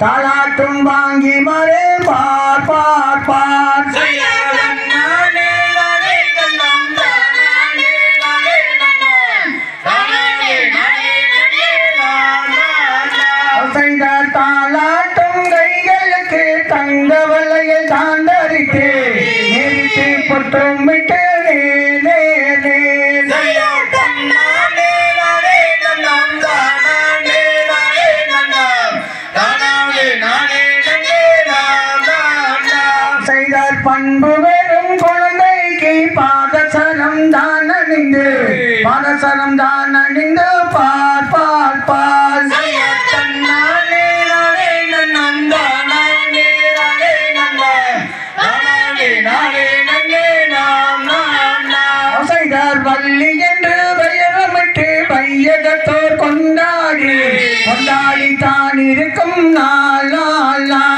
தாளாட்டும் வாங்கி மரே பார் பார் பார். தாளாட்டும் கைகளுக்கு தங்க வலையில் தாண்டரித்து நிறுத்தி பொட்டும் விட்டு மனசனம் தான் அணிந்து பார் பார் பார். வள்ளி என்று பெயரமிட்டு வையகத்தோர் கொண்டாடி. கொண்டாடி தான் இருக்கும் நாள் நாள்.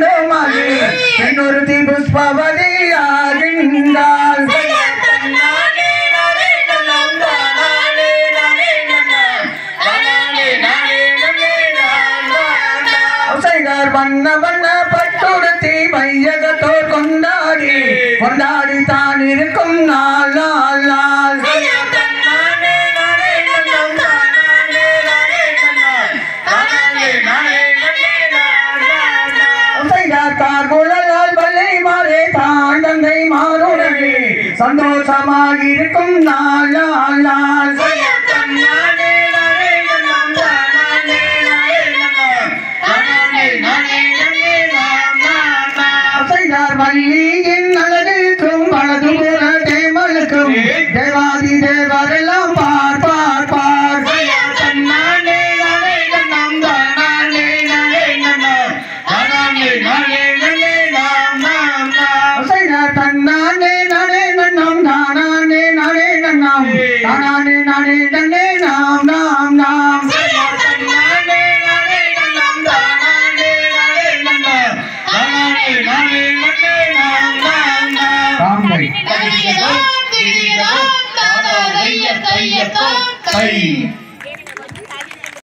மைதுமணி ரெண்டுமாகி பெண்ணொருத்தி புஷ்பவதி ஆகின்றாள் வண்ண வண்ண பட்டுடுத்தி மாறுடனே. சந்தோஷமாக இருக்கும் நாள் நாள். வள்ளியின் அழகுக்கும் வலது புற தேமலுக்கும் தேவாதி தேவரெல்லாம் నాం నానే నానే దండే నాం నాం నాం Bye.